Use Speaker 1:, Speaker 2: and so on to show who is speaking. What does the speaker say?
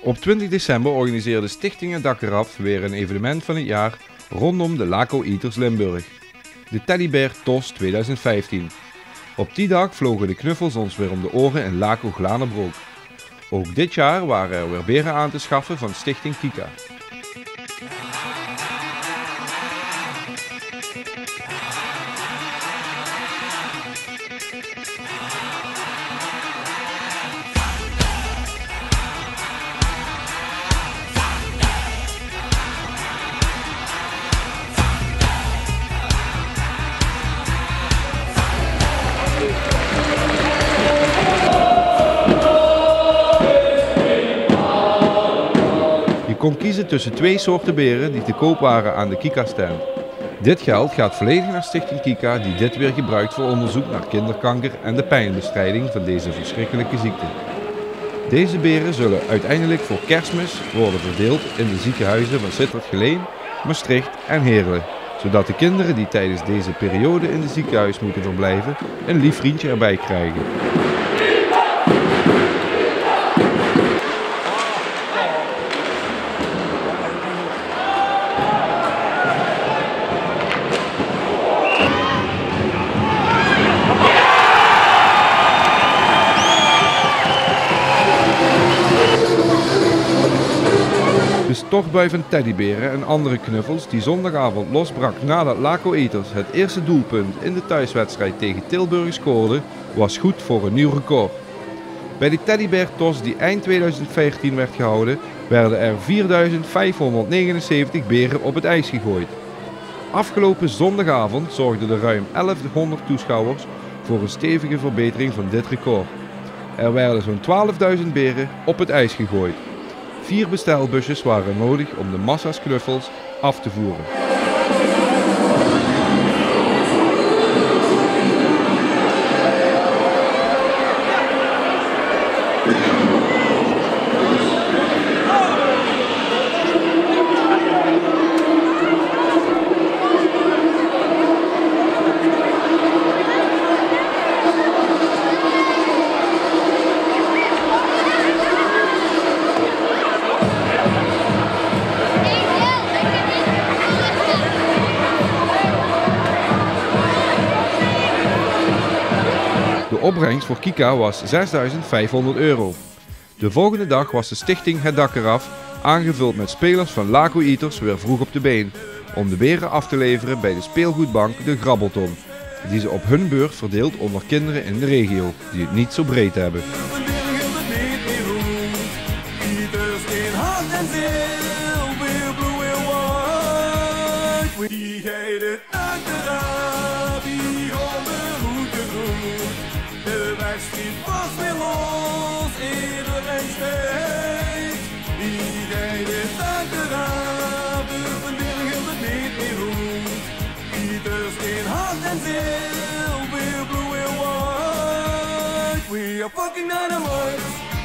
Speaker 1: Op 20 december organiseerde Stichting Het Dak Eraf weer een evenement van het jaar rondom de Laco Eaters Limburg. De Teddybear TOS 2015. Op die dag vlogen de knuffels ons weer om de oren in Laco Glanenbroek. Ook dit jaar waren er weer beren aan te schaffen van Stichting Kika. Kon kiezen tussen twee soorten beren die te koop waren aan de Kika-stand. Dit geld gaat volledig naar Stichting Kika die dit weer gebruikt voor onderzoek naar kinderkanker en de pijnbestrijding van deze verschrikkelijke ziekte. Deze beren zullen uiteindelijk voor kerstmis worden verdeeld in de ziekenhuizen van Sittard-Geleen, Maastricht en Heerlen, zodat de kinderen die tijdens deze periode in het ziekenhuis moeten verblijven een lief vriendje erbij krijgen. Stortbui van teddyberen en andere knuffels die zondagavond losbrak nadat Laco Eaters het eerste doelpunt in de thuiswedstrijd tegen Tilburg scoorde, was goed voor een nieuw record. Bij de Teddybear Tos die eind 2014 werd gehouden, werden er 4579 beren op het ijs gegooid. Afgelopen zondagavond zorgden de ruim 1100 toeschouwers voor een stevige verbetering van dit record. Er werden zo'n 12.000 beren op het ijs gegooid. Vier bestelbusjes waren nodig om de massa's knuffels af te voeren. De opbrengst voor Kika was 6500 euro. De volgende dag was de stichting Het Dak Eraf aangevuld met spelers van Laco Eaters weer vroeg op de been. Om de beren af te leveren bij de speelgoedbank De Grabbelton. Die ze op hun beurt verdeelt onder kinderen in de regio die het niet zo breed hebben.
Speaker 2: steeds. Iedereen staat eraan, de verdediging verdient niet roem. Ieders in hart en ziel, we're blue and white. We are fucking dynamite.